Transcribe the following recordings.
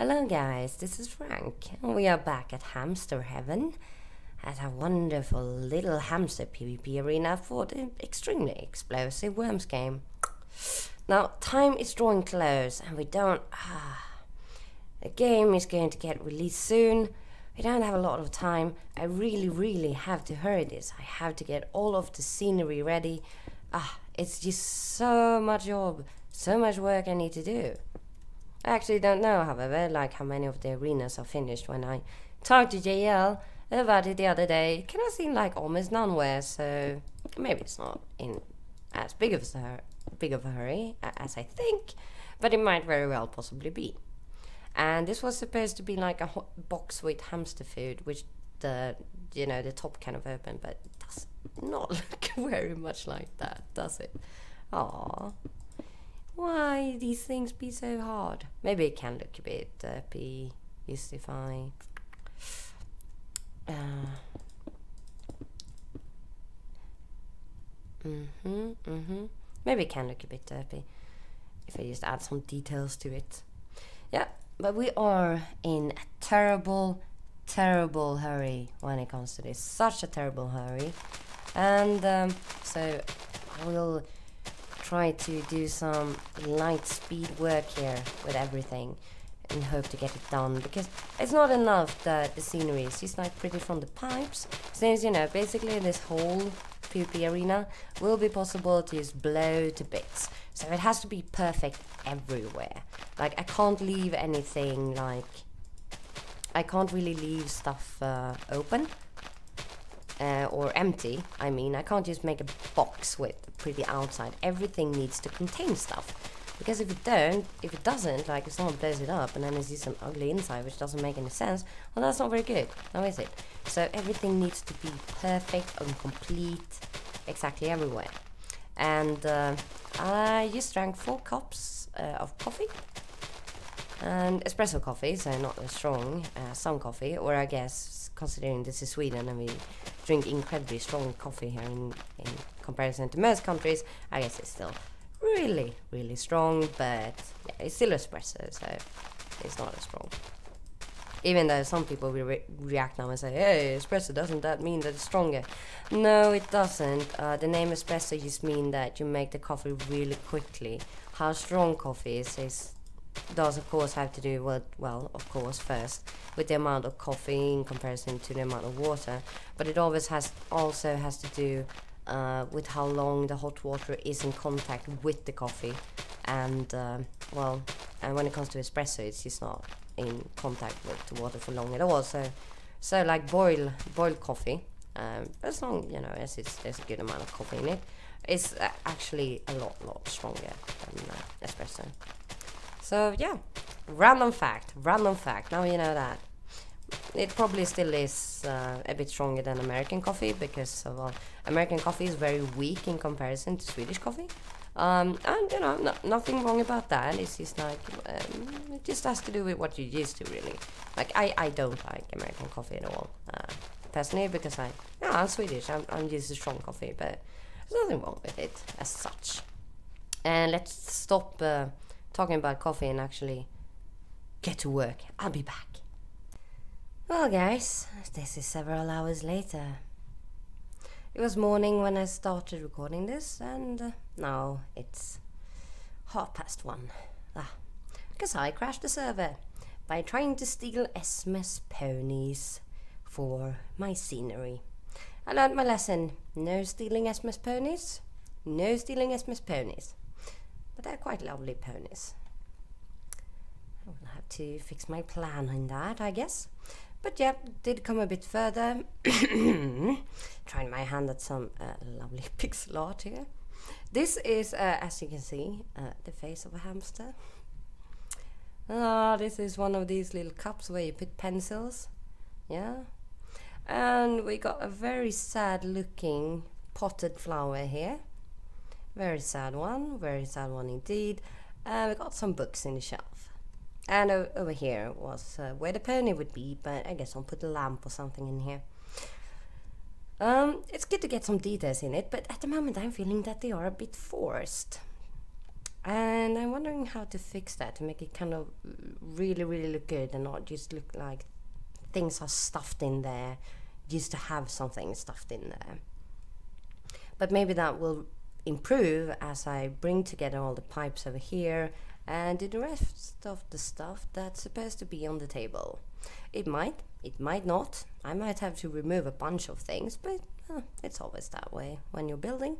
Hello guys, this is Frank, and we are back at Hamster Heaven at a wonderful little hamster PvP arena for the extremely explosive Worms game. Now, time is drawing close, and we don't... Ah, the game is going to get released soon. We don't have a lot of time. I really, really have to hurry this. I have to get all of the scenery ready. Ah, it's just so much job, so much work I need to do. I actually don't know, however, like how many of the arenas are finished when I talked to JL about it the other day. Kind of seemed like almost nowhere, so maybe it's not in as big of a big of a hurry as I think, but it might very well possibly be. And this was supposed to be like a hot box with hamster food, which the you know the top kind of open, but it does not look very much like that, does it? Aww. Why these things be so hard? Maybe it can look a bit derpy, justify. Uh, mhm, mhm. Maybe it can look a bit derpy if I just add some details to it. Yeah, but we are in a terrible, terrible hurry when it comes to this. Such a terrible hurry. And um, so I will try to do some light speed work here with everything and hope to get it done because it's not enough that the scenery is. Just like pretty from the pipes. Since you know basically this whole PvP arena will be possible to just blow to bits. So it has to be perfect everywhere. Like I can't leave anything like I can't really leave stuff uh, open uh, or empty. I mean, I can't just make a box with pretty outside. Everything needs to contain stuff. Because if it don't, if it doesn't, like if someone blows it up and then it's just an ugly inside which doesn't make any sense, well that's not very good, now is it? So everything needs to be perfect and complete exactly everywhere. And uh, I just drank four cups uh, of coffee. And espresso coffee, so not as strong as some coffee, or I guess considering this is Sweden and we drink incredibly strong coffee here in, in comparison to most countries, I guess it's still really, really strong, but yeah, it's still espresso, so it's not as strong. Even though some people will re react now and say, hey, espresso, doesn't that mean that it's stronger? No, it doesn't. Uh, the name espresso just means that you make the coffee really quickly. How strong coffee is, is does of course have to do with well of course first with the amount of coffee in comparison to the amount of water but it always has also has to do uh, with how long the hot water is in contact with the coffee and uh, well and when it comes to espresso it's just not in contact with the water for long at all so so like boil boiled coffee um, as long you know as it's there's a good amount of coffee in it it's uh, actually a lot lot stronger than uh, espresso so yeah, random fact, random fact. Now you know that. It probably still is uh, a bit stronger than American coffee because uh, well, American coffee is very weak in comparison to Swedish coffee. Um, and you know, no, nothing wrong about that. It's just like um, it just has to do with what you're used to, really. Like I, I don't like American coffee at all, uh, personally, because I, I'm Swedish. I'm, I'm used to strong coffee, but there's nothing wrong with it as such. And let's stop uh, talking about coffee and actually get to work. I'll be back. Well, guys, this is several hours later. It was morning when I started recording this, and uh, now it's half past one. Ah, because I crashed the server by trying to steal Esmes ponies for my scenery. I learned my lesson. No stealing Esmes ponies. No stealing Esmes ponies. But they're quite lovely ponies. I will have to fix my plan in that, I guess. But yeah, did come a bit further. Trying my hand at some uh, lovely pixel art here. This is, uh, as you can see, uh, the face of a hamster. Ah, this is one of these little cups where you put pencils. Yeah. And we got a very sad looking potted flower here. Very sad one, very sad one indeed. Uh, we got some books in the shelf. And over here was uh, where the pony would be, but I guess I'll put a lamp or something in here. Um, it's good to get some details in it, but at the moment I'm feeling that they are a bit forced. and I'm wondering how to fix that to make it kind of really, really look good and not just look like things are stuffed in there just to have something stuffed in there. But maybe that will improve as I bring together all the pipes over here and do the rest of the stuff that's supposed to be on the table. It might, it might not. I might have to remove a bunch of things, but uh, it's always that way when you're building.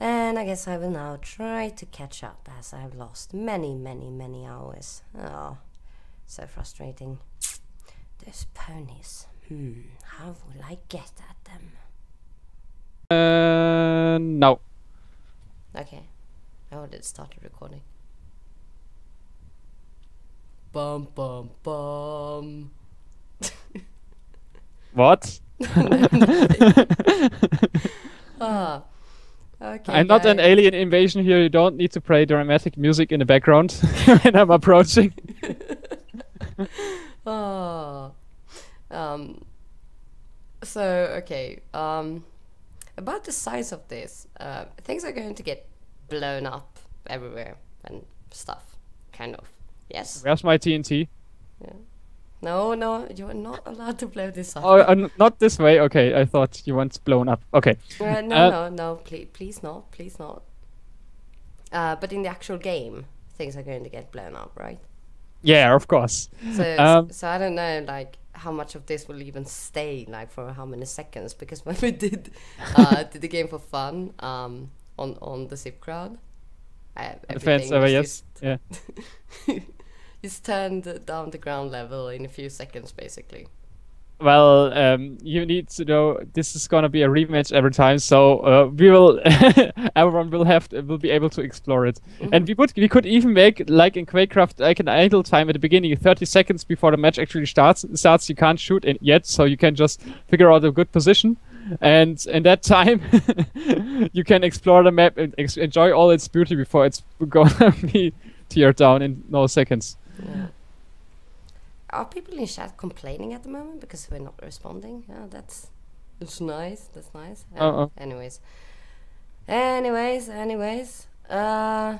And I guess I will now try to catch up as I've lost many, many, many hours. Oh, so frustrating. Those ponies. Hmm, how will I get at them? Uh, no. Okay. I already started recording. Bum bum bum. What? Ah. Okay. I'm not an alien invasion here. You don't need to play dramatic music in the background when I'm approaching. Oh. Um. So okay. Um. About the size of this, uh, things are going to get blown up everywhere and stuff. Kind of. Yes. Where's my TNT? Yeah. No, no, you're not allowed to blow this up. Oh, uh, not this way. Okay, I thought you want blown up. Okay. Uh, no, Uh, no, no, please, please not, please not. Uh, but in the actual game, things are going to get blown up, right? Yeah, of course. So, Um, so I don't know, like how much of this will even stay, like for how many seconds? Because when we did, uh, did the game for fun, um, on on the Zip crowd, uh, The fence over, yes. just- Yeah. just turned down the ground level in a few seconds, basically. Well, um, you need to know this is gonna be a rematch every time, so uh, we will, everyone will have to, will be able to explore it, and we would we could even make like in Quakecraft like an idle time at the beginning, 30 seconds before the match actually starts. Starts, you can't shoot it yet, so you can just figure out a good position, and in that time, you can explore the map and ex- enjoy all its beauty before it's gonna be teared down in no seconds. Yeah. Are people in chat complaining at the moment because we're not responding? Yeah, that's that's nice. That's nice. Um, Uh-uh. Anyways, anyways, anyways. Uh,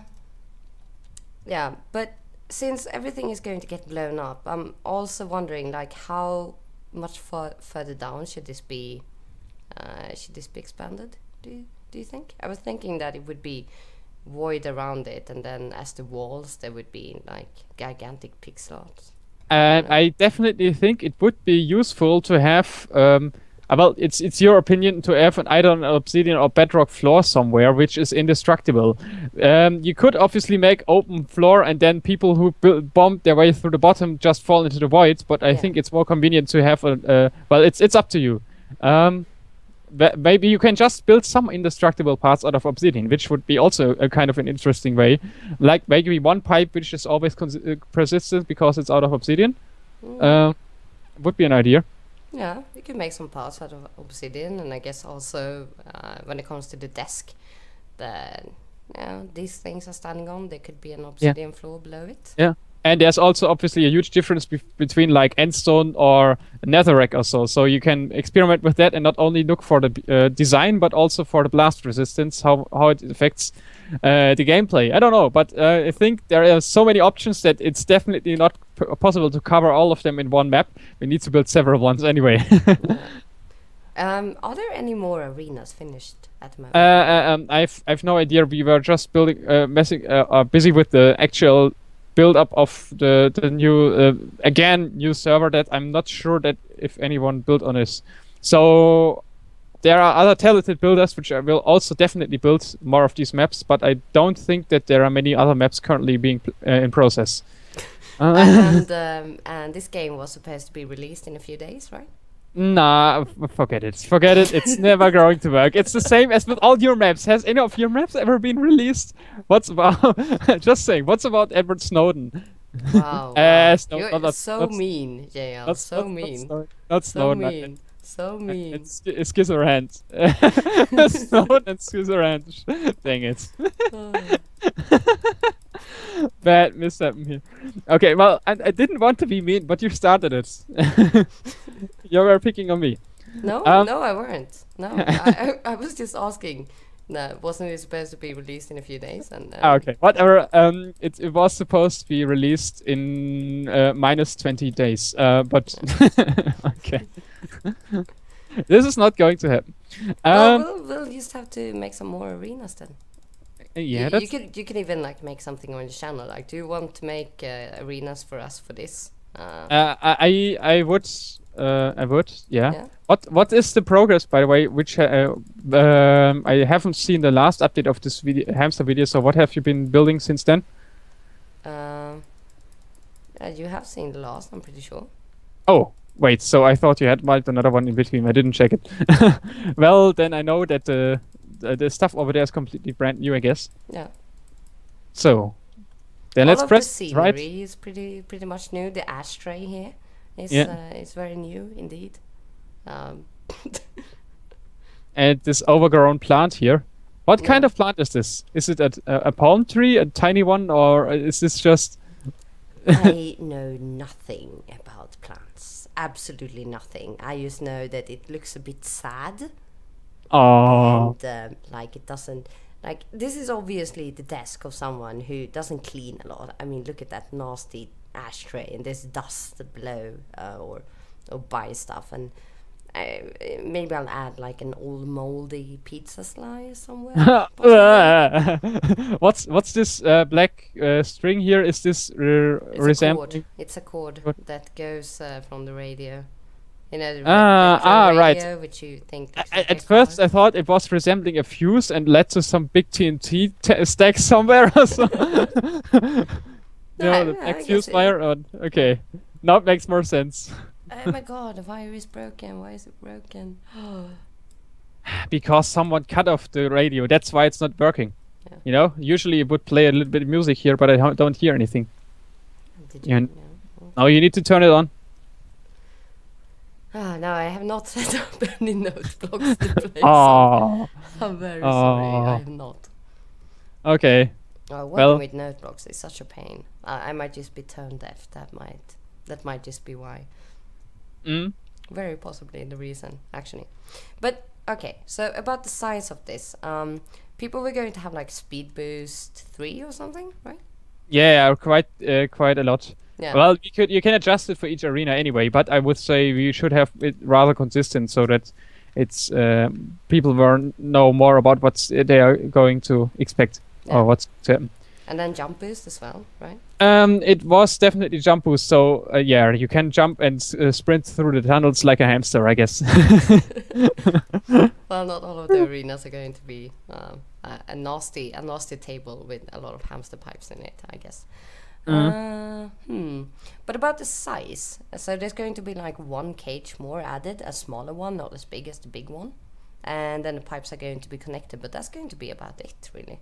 yeah, but since everything is going to get blown up, I'm also wondering like how much further down should this be? Uh, should this be expanded? Do you, do you think? I was thinking that it would be void around it, and then as the walls, there would be like gigantic pixel arts. And I definitely think it would be useful to have. Um, uh, well, it's it's your opinion to have an either an obsidian or bedrock floor somewhere which is indestructible. Um, you could obviously make open floor and then people who bu- bomb their way through the bottom just fall into the void. But I Yeah. think it's more convenient to have a. Uh, well, it's it's up to you. Um, maybe you can just build some indestructible parts out of obsidian, which would be also a kind of an interesting way. Like maybe one pipe which is always cons- uh, persistent because it's out of obsidian. Uh, would be an idea. Yeah, you could make some parts out of obsidian, and I guess also uh, when it comes to the desk, that know, these things are standing on, there could be an obsidian floor below it. Yeah. And there's also obviously a huge difference bef between like endstone or netherrack or so. So you can experiment with that and not only look for the uh, design but also for the blast resistance, how how it affects uh, the gameplay. I don't know, but uh, I think there are so many options that it's definitely not p- possible to cover all of them in one map. We need to build several ones anyway. Um, are there any more arenas finished at the moment? Uh, uh, um, I've I've no idea. We were just building, uh, messing, busy with the actual build up of the the new uh, again new server that I'm not sure that if anyone built on this. So there are other talented builders which I will also definitely build more of these maps, but I don't think that there are many other maps currently being pl- uh, in process. And um, and this game was supposed to be released in a few days, right? Nah, forget it. Forget it. It's never going to work. It's the same as with all your maps. Has any of your maps ever been released? What's about? just saying. What's about Edward Snowden? Wow, Uh. Snow- you're no, not- so not- mean, JL. Not- so not- not mean, Not so Snowden. I- mean, so mean. It's, it's Skizarant. Snowden and Skizarant. Dang it. Oh. Bad mishap here. Okay, well, I, I didn't want to be mean, but you started it. you were picking on me. No, Um, no, I weren't. No, I, I, I was just asking No, wasn't it supposed to be released in a few days? And um, Ah, okay, whatever. Um, it, it was supposed to be released in uh, minus 20 days, uh, but okay. this is not going to happen. well, Um, we'll, we'll just have to make some more arenas then. Yeah, you, you could you could even like make something on the channel. Like, do you want to make uh, arenas for us for this? Uh, Uh, I I would uh, I would yeah. Yeah. What what is the progress by the way? Which uh, um, I haven't seen the last update of this video hamster video. So what have you been building since then? um, uh, you have seen the last, I'm pretty sure. Oh wait, so I thought you had marked another one in between. I didn't check it. well, then I know that the, the the stuff over there is completely brand new. I guess. Yeah. So then All let's of press the right. scenery is pretty pretty much new. The ashtray here is Yeah. uh, is very new indeed. Um, And this overgrown plant here. What kind Yeah. of plant is this? Is it a, a palm tree, a tiny one, or is this just? I know nothing about plants. Absolutely nothing. I just know that it looks a bit sad. Oh, and um, like it doesn't like this is obviously the desk of someone who doesn't clean a lot i mean look at that nasty ashtray and there's dust below uh, or or by stuff and uh, maybe i'll add like an old moldy pizza slice somewhere what's what's this uh, black uh, string here? Is this uh, it's a resembling? cord it's a cord Cord. that goes uh, from the radio you know re- Ah, ah, right. which you think A- looks a- like At first. I thought it was resembling a fuse and led to some big TNT t- stack somewhere. or know, Yeah, the black fuse wire. Oh, okay, now it makes more sense. oh my god the wire is broken why is it broken because someone cut off the radio. That's why it's not working. Yeah. You know, usually it would play a little bit of music here, but I don't hear anything. Did you, yeah. Now you need to turn it on. Ah, no, I have not set up any note blocks to play. Oh, I'm very sorry, I Oh. have not. okay. Uh, working Well- with note blocks is such a pain. I I might just be tone deaf. That might, that might just be why. Mm. Very possibly the reason, actually. But okay, so about the size of this, um, people were going to have like speed boost three or something, right? Yeah, quite, uh, quite a lot. Yeah. Well, you could you can adjust it for each arena anyway, but I would say we should have it rather consistent so that it's um, people will know more about what they are going to expect Yeah. or what's to happen. and then jump boost as well, right? Um, it was definitely jump boost, so uh, yeah, you can jump and s- uh, sprint through the tunnels like a hamster, I guess. Well, not all of the arenas are going to be um, a, a nasty, a nasty table with a lot of hamster pipes in it. I guess. Uh, hmm. But about the size, so there's going to be like one cage more added, a smaller one, not as big as the big one, and then the pipes are going to be connected. But that's going to be about it, really.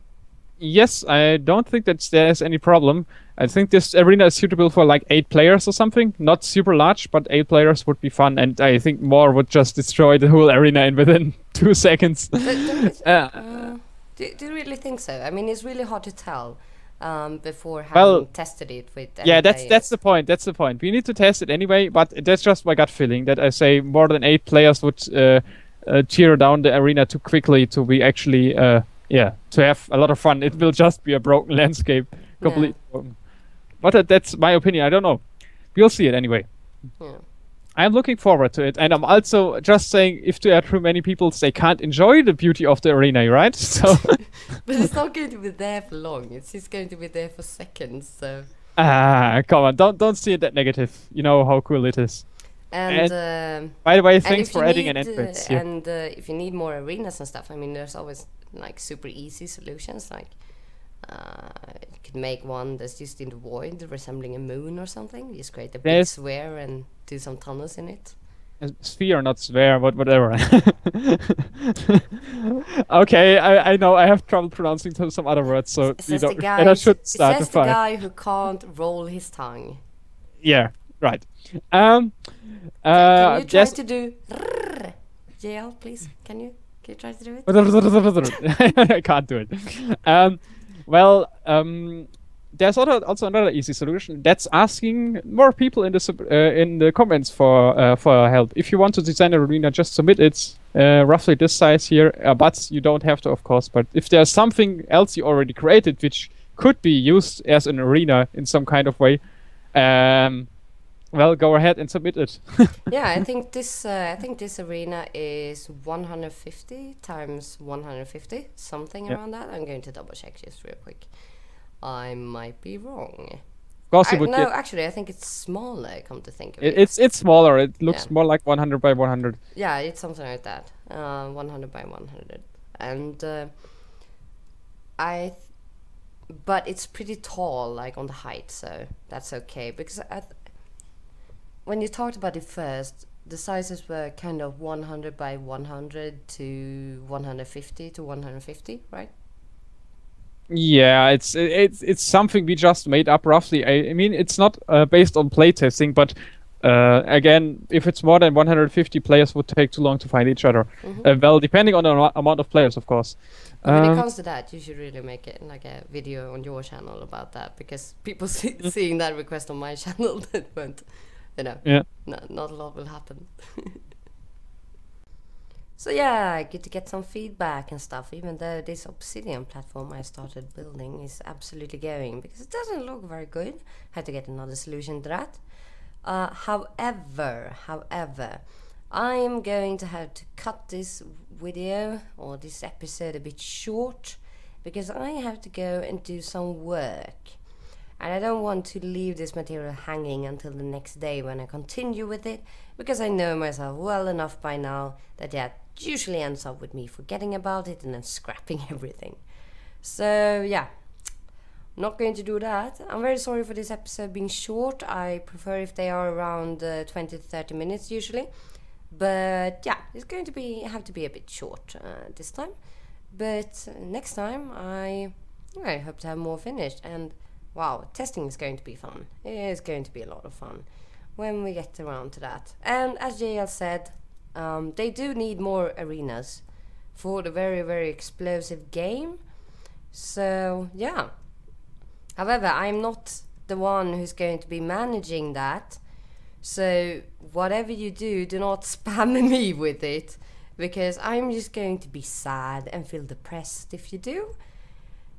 yes, I don't think that there's any problem. I think this arena is suitable for like eight players or something. Not super large, but eight players would be fun, and I think more would just destroy the whole arena in within two seconds. But don't you th- Uh, uh, do, do you really think so? I mean, it's really hard to tell um, before having Well, tested it with. yeah, that's that's the point. That's the point. We need to test it anyway, but that's just my gut feeling that I say more than eight players would uh, uh, tear down the arena too quickly to be actually, uh, yeah, to have a lot of fun. It will just be a broken landscape, completely broken. But uh, that's my opinion. I don't know. We'll see it anyway. Yeah. I'm looking forward to it, and I'm also just saying if there are too many people, they can't enjoy the beauty of the arena, right? So, But it's not going to be there for long. It's just going to be there for seconds. So. ah, come on, don't don't see it that negative. You know how cool it is. And. um, By the way, thanks for adding an need, uh, entrance. here. And uh, if you need more arenas and stuff, I mean, there's always like super easy solutions. Like uh, you could make one that's just in the void, resembling a moon or something. You just create a big sphere and do some tunnels in it. Sphere, not swear, but whatever. okay, I, I know I have trouble pronouncing some other words, so It you says the don't, guy. and I should start the says the guy who can't roll his tongue. Yeah, right. Um, Can uh, you try yes. to do? JL, please. Can you? Can you try to do it? I can't do it. Um, well, um, there's also another easy solution. That's asking more people in the sub, uh, in the comments for uh, for help. If you want to design an arena, just submit it. Uh, roughly this size here, uh, but you don't have to, of course. But if there's something else you already created which could be used as an arena in some kind of way, um, well, go ahead and submit it. yeah, I think this uh, I think this arena is 150 times 150, something around that. I'm going to double check just real quick. I might be wrong. I, no, get, actually, I think it's smaller. Come to think of it, it, it's it's smaller. It looks Yeah. more like 100 by 100. yeah, it's something like that. Uh, 100 by 100, and uh, I. Th- but it's pretty tall, like on the height, so that's okay. Because I th- when you talked about it first, the sizes were kind of 100 by 100 to 150 to 150, right? Yeah, it's it's it's something we just made up roughly. I, I mean, it's not uh, based on playtesting, but uh, again, if it's more than 150 players, would take too long to find each other. Uh, well, depending on the amo- amount of players, of course. When it Um, comes to that, you should really make it like a video on your channel about that because people see, seeing that request on my channel that went, you know, Yeah. no, not a lot will happen. so yeah, good to get some feedback and stuff. Even though this Obsidian platform I started building is absolutely going because it doesn't look very good. Had to get another solution to that. Uh, however, however, I am going to have to cut this video or this episode a bit short because I have to go and do some work. And I don't want to leave this material hanging until the next day when I continue with it because I know myself well enough by now that that usually ends up with me forgetting about it and then scrapping everything. So, yeah, not going to do that. I'm very sorry for this episode being short. I prefer if they are around uh, 20 to 30 minutes usually. But yeah, it's going to be have to be a bit short uh, this time. But uh, next time I I hope to have more finished and wow, testing is going to be fun. It is going to be a lot of fun when we get around to that. And as JL said, um, they do need more arenas for the very very explosive game. So yeah. However, I'm not the one who's going to be managing that. So whatever you do, do not spam me with it because I'm just going to be sad and feel depressed if you do.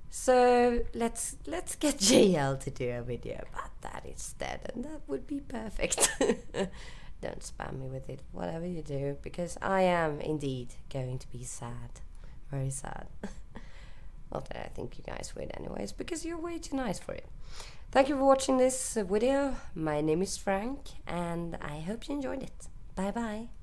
So let's let's get JL to do a video about that instead, and that would be perfect. Don't spam me with it, whatever you do, because I am indeed going to be sad, very sad. Not that I think you guys would, anyways, because you're way too nice for it. Thank you for watching this uh, video. My name is Frank, and I hope you enjoyed it. Bye bye.